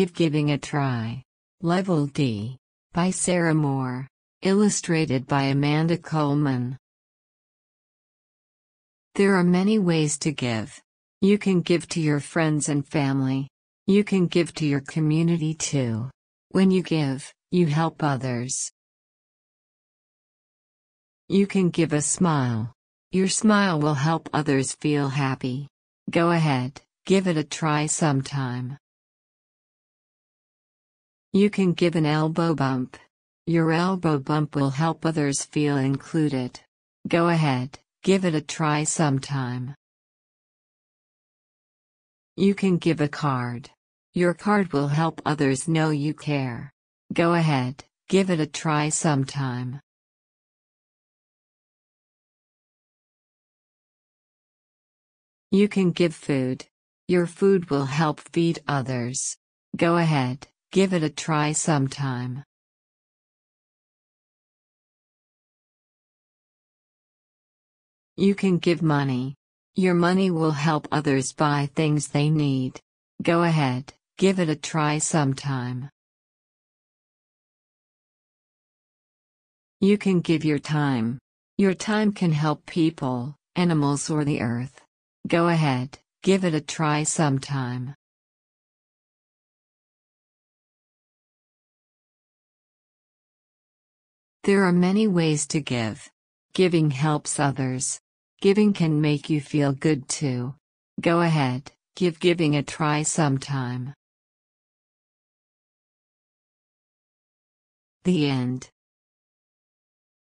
Give Giving a Try. Level D. By Sarah Moore. Illustrated by Amanda Coleman. There are many ways to give. You can give to your friends and family. You can give to your community too. When you give, you help others. You can give a smile. Your smile will help others feel happy. Go ahead, give it a try sometime. You can give an elbow bump. Your elbow bump will help others feel included. Go ahead, give it a try sometime. You can give a card. Your card will help others know you care. Go ahead, give it a try sometime. You can give food. Your food will help feed others. Go ahead, give it a try sometime. You can give money. Your money will help others buy things they need. Go ahead, give it a try sometime. You can give your time. Your time can help people, animals, or the earth. Go ahead, give it a try sometime. There are many ways to give. Giving helps others. Giving can make you feel good too. Go ahead, give giving a try sometime. The end.